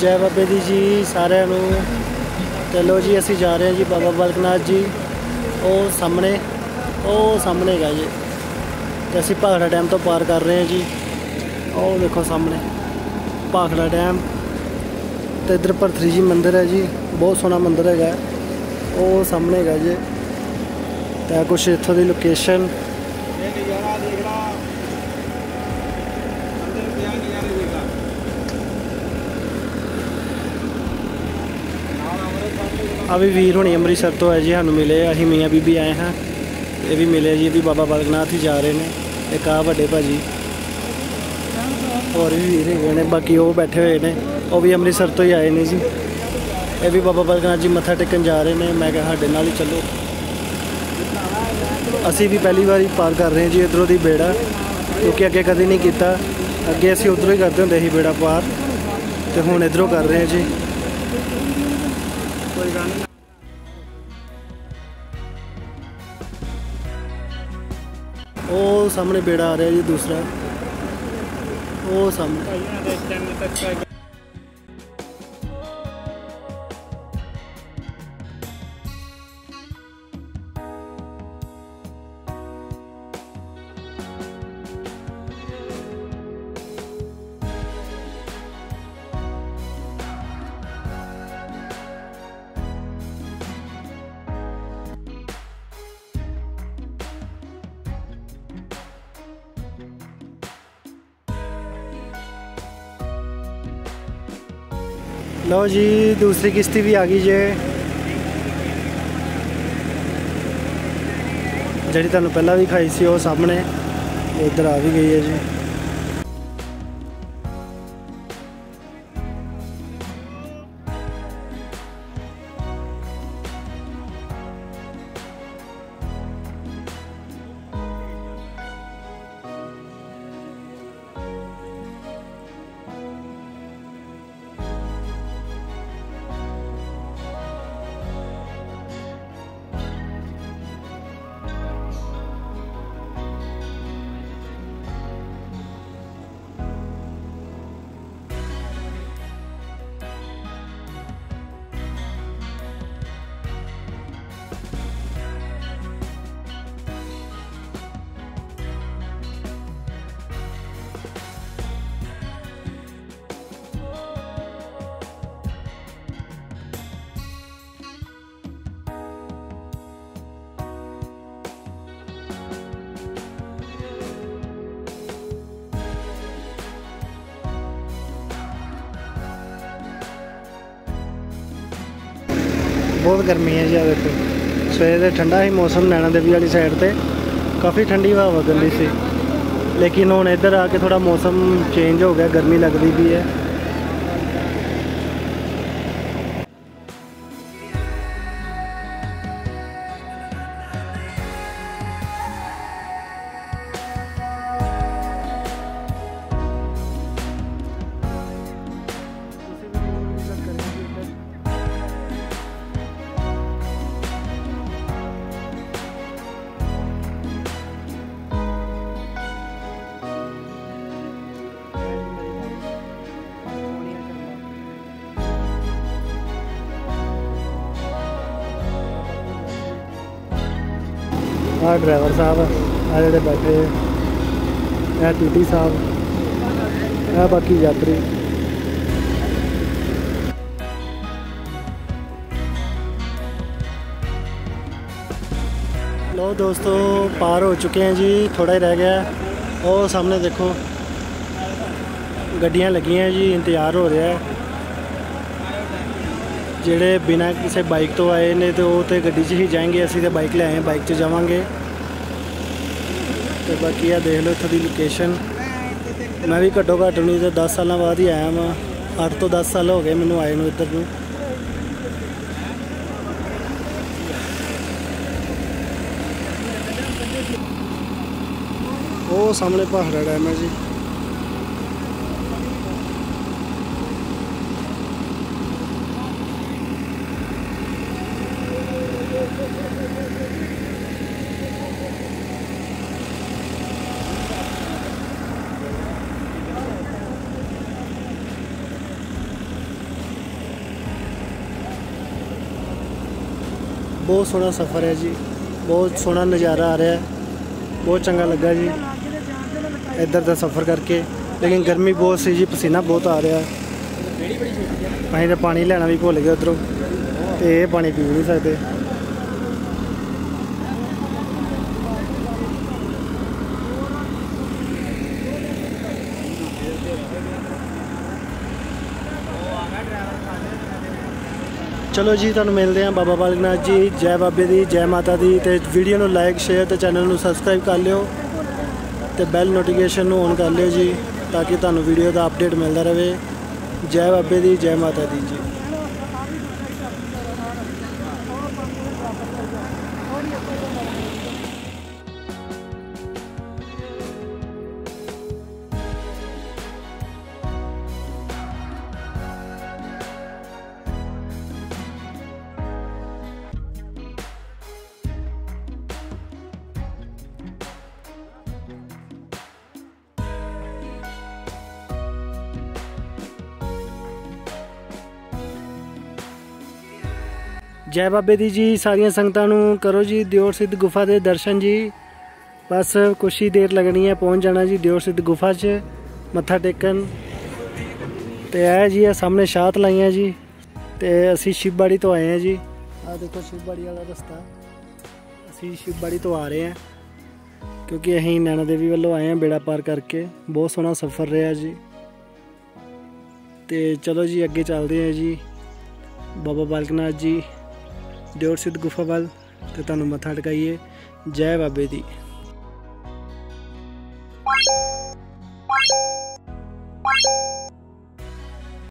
ਜੈ ਬਾਬੇ ਦੀ ਜੀ ਸਾਰਿਆਂ ਨੂੰ। ਤੇ ਲੋ ਜੀ, ਅਸੀਂ ਜਾ ਰਹੇ ਹਾਂ ਜੀ ਬਾਬਾ ਬਲਕਨਾਥ ਜੀ। ਉਹ ਸਾਹਮਣੇ ਉਹ ਸਾਹਮਣੇ ਹੈਗਾ ਜੀ। ਤੇ ਅਸੀਂ ਭਾਖੜਾ ਡੈਮ ਤੋਂ ਪਾਰ ਕਰ ਰਹੇ ਹਾਂ ਜੀ। ਉਹ ਦੇਖੋ ਸਾਹਮਣੇ, ਭਾਖੜਾ ਡੈਮ। ਤੇ ਇਧਰ ਭਰਤਰੀ ਜੀ ਮੰਦਿਰ ਹੈ ਜੀ। ਬਹੁਤ ਸੋਹਣਾ ਮੰਦਿਰ ਹੈਗਾ। ਉਹ ਸਾਹਮਣੇ ਹੈਗਾ ਜੀ। ਤੇ ਕੁਛ ਇੱਥੋਂ ਦੀ ਲੋਕੇਸ਼ਨ ਇਹ ਨਜ਼ਾਰਾ ਦੇਖ ਲਾ ਅੰਦਰ ਪਿਆ ਨਜ਼ਾਰੇ ਦੇਖ ਲਾ ਨਾਲ ਅੰਮ੍ਰਿਤ ਆ ਵੀ ਵੀਰ ਹੁਣੀ ਅੰਮ੍ਰਿਤਸਰ ਤੋਂ ਹੈ ਜੀ, ਸਾਨੂੰ ਮਿਲੇ, ਅਸੀਂ ਮੀਆਂ ਬੀਬੀ ਆਏ ਹਾਂ। ਇਹ ਵੀ ਮਿਲੇ ਜੀ, ਇਹ ਵੀ ਬਾਬਾ ਬਲਕਨਾਥ ਹੀ ਜਾ ਰਹੇ ਨੇ, ਇੱਕ ਆ ਵੱਡੇ ਭਾਜੀ। ਹੋਰ ਵੀ ਵੀਰ ਹੈਗੇ ਨੇ, ਬਾਕੀ ਉਹ ਬੈਠੇ ਹੋਏ ਨੇ, ਉਹ ਵੀ ਅੰਮ੍ਰਿਤਸਰ ਤੋਂ ਹੀ ਆਏ ਨੇ ਜੀ। ਇਹ ਵੀ ਬਾਬਾ ਬਲਕਨਾਥ ਜੀ ਮੱਥਾ ਟੇਕਣ ਜਾ ਰਹੇ ਨੇ, ਮੈਂ ਕਿਹਾ ਸਾਡੇ ਨਾਲ ਹੀ ਚੱਲੋ। ਅਸੀਂ ਵੀ ਪਹਿਲੀ ਵਾਰੀ ਪਾਰ ਕਰ ਰਹੇ ਹਾਂ ਜੀ ਇਧਰੋਂ ਦੀ ਬੇੜਾ, ਕਿਉਂਕਿ ਅੱਗੇ ਕਦੇ ਨਹੀਂ ਕੀਤਾ। ਅੱਗੇ ਅਸੀਂ ਉਧਰੋਂ ਹੀ ਕਰਦੇ ਹੁੰਦੇ ਸੀ ਬੇੜਾ ਪਾਰ, ਤੇ ਹੁਣ ਇਧਰੋਂ ਕਰ ਰਹੇ ਹਾਂ ਜੀ। ਉਹ ਸਾਹਮਣੇ ਬੇੜਾ ਆ ਰਿਹਾ ਜੀ ਦੂਸਰਾ। ਉਹ ਸਾਹਮਣੇ। ਲਓ ਜੀ, ਦੂਸਰੀ ਕਿਸ਼ਤੀ ਵੀ ਆ ਗਈ ਜੇ। ਜਿਹੜੀ ਤੁਹਾਨੂੰ ਪਹਿਲਾਂ ਵੀ ਖਾਈ ਸੀ, ਉਹ ਸਾਹਮਣੇ ਇੱਧਰ ਆ ਵੀ ਗਈ ਹੈ ਜੀ। ਬਹੁਤ ਗਰਮੀ ਹੈ ਜੀ ਆ ਦੇਖੋ। ਸਵੇਰੇ ਦੇ ਠੰਡਾ ਹੀ ਮੌਸਮ ਨੈਣਾ ਦੇਵੀ ਵਾਲੀ ਸਾਈਡ ਤੇ। ਕਾਫੀ ਠੰਡੀ ਹਵਾ ਵਗਦੀ ਸੀ। ਲੇਕਿਨ ਹੁਣ ਇੱਧਰ ਆ ਕੇ ਥੋੜਾ ਮੌਸਮ ਚੇਂਜ ਹੋ ਗਿਆ, ਗਰਮੀ ਲੱਗਦੀ ਵੀ ਹੈ। ਆ ਡਰਾਈਵਰ ਸਾਹਿਬ ਆ ਜਿਹੜੇ ਬੈਠੇ ਇਹ ਟੀਟੀ ਸਾਹਿਬ ਇਹ ਬਾਕੀ ਯਾਤਰੀ। ਲੋ ਦੋਸਤੋ, ਪਾਰ ਹੋ ਚੁੱਕੇ ਹਾਂ ਜੀ ਥੋੜਾ ਹੀ ਰਹਿ ਗਿਆ। ਉਹ ਸਾਹਮਣੇ ਦੇਖੋ, ਗੱਡੀਆਂ ਲੱਗੀਆਂ ਜੀ, ਇੰਤਜ਼ਾਰ ਹੋ ਰਿਹਾ। ਹੈ ਜਿਹੜੇ ਬਿਨਾਂ ਕਿਸੇ ਬਾਈਕ ਤੋਂ ਆਏ ਨੇ ਤੇ ਉਹ ਤੇ ਗੱਡੀ 'ਚ ਹੀ ਜਾਣਗੇ ਅਸੀਂ ਤੇ ਬਾਈਕ ਲੈ ਆਏ ਬਾਈਕ 'ਚ ਜਾਵਾਂਗੇ। ਤੇ ਬਾਕੀ ਆ ਦੇਖ ਲਓ ਇੱਥੋਂ ਦੀ ਲੋਕੇਸ਼ਨ ਮੈਂ ਵੀ ਘੱਟੋ ਘੱਟ ਨਹੀਂ ਤੇ 10 ਸਾਲਾਂ ਬਾਅਦ ਹੀ ਆਇਆ ਵਾਂ। 8 ਤੋਂ 10 ਸਾਲ ਹੋ ਗਏ ਮੈਨੂੰ ਆਏ ਨੂੰ ਇੱਧਰ ਨੂੰ। ਉਹ ਸਾਹਮਣੇ ਪਹਾੜਾ ਡੈਮ ਹੈ ਜੀ। ਬਹੁਤ ਸੋਹਣਾ ਸਫ਼ਰ ਹੈ ਜੀ। ਬਹੁਤ ਸੋਹਣਾ ਨਜ਼ਾਰਾ ਆ ਰਿਹਾ ਹੈ। ਬਹੁਤ ਚੰਗਾ ਲੱਗਾ ਜੀ। ਇੱਧਰ ਦਾ ਸਫ਼ਰ ਕਰਕੇ। ਲੇਕਿਨ ਗਰਮੀ ਬਹੁਤ ਸੀ ਜੀ, ਪਸੀਨਾ ਬਹੁਤ ਆ ਰਿਹਾ ਅਸੀਂ ਤਾਂ ਪਾਣੀ ਲੈਣਾ ਵੀ ਭੁੱਲ ਗਏ ਉਧਰੋਂ। ਤੇ ਇਹ ਪਾਣੀ ਪੀ ਨਹੀਂ ਸਕਦੇ। ਚਲੋ ਜੀ, ਤੁਹਾਨੂੰ ਮਿਲਦੇ ਹਾਂ ਬਾਬਾ ਬਾਲਕਨਾਥ ਜੀ, ਜੈ ਬਾਬੇ ਦੀ, ਜੈ ਮਾਤਾ ਦੀ ਤੇ ਵੀਡੀਓ ਨੂੰ ਲਾਈਕ ਸ਼ੇਅਰ ਤੇ ਚੈਨਲ ਨੂੰ ਸਬਸਕ੍ਰਾਈਬ ਕਰ ਲਿਓ ਤੇ ਬੈਲ ਨੋਟੀਫਿਕੇਸ਼ਨ ਨੂੰ ਔਨ ਕਰ ਲਿਓ ਜੀ, ਤਾਂ ਕਿ ਤੁਹਾਨੂੰ ਵੀਡੀਓ ਦਾ ਅਪਡੇਟ ਮਿਲਦਾ ਰਹੇ। ਜੈ ਬਾਬੇ ਦੀ, ਜੈ ਮਾਤਾ ਦੀ ਜੀ। ਜੈ ਬਾਬੇ ਦੀ ਜੀ, ਸਾਰੀਆਂ ਸੰਗਤਾਂ ਨੂੰ ਕਰੋ ਜੀ, ਦਿਓਰ ਸਿੱਧ ਗੁਫਾ ਦੇ ਦਰਸ਼ਨ ਜੀ। ਬਸ ਕੁਛ ਹੀ ਦੇਰ ਲੱਗਣੀ ਹੈ, ਪਹੁੰਚ ਜਾਣਾ ਜੀ ਦਿਓਰ ਸਿੱਧ ਗੁਫਾ 'ਚ, ਮੱਥਾ ਟੇਕਣ। ਤੇ ਇਹ ਜੀ ਆ ਸਾਹਮਣੇ ਸ਼ਾਤ ਲਾਈਆਂ ਜੀ, ਤੇ ਅਸੀਂ ਸ਼ਿਵਬਾੜੀ ਤੋਂ ਆਏ ਹਾਂ ਜੀ। ਆਹ ਦੇਖੋ ਸ਼ਿਵਬਾੜੀ ਵਾਲਾ ਰਸਤਾ। ਅਸੀਂ ਸ਼ਿਵਬਾੜੀ ਤੋਂ ਆ ਰਹੇ ਹਾਂ, ਕਿਉਂਕਿ ਅਸੀਂ ਨੈਣਾ ਦੇਵੀ ਵੱਲੋਂ ਆਏ ਹਾਂ ਬੇੜਾ ਪਾਰ ਕਰਕੇ। ਬਹੁਤ ਸੋਹਣਾ ਸਫ਼ਰ ਰਿਹਾ ਜੀ। ਤੇ ਚਲੋ ਜੀ, ਅੱਗੇ ਚੱਲਦੇ ਹਾਂ ਜੀ। ਬਾਬਾ ਬਾਲਕਨਾਥ ਜੀ ਦਿਓਰ ਸਿੱਧ ਗੁਫਾ ਵੱਲ ਤੇ ਤੁਹਾਨੂੰ ਮੱਥਾ ਟਿਕਾਈਏ। ਜੈ ਬਾਬੇ ਦੀ।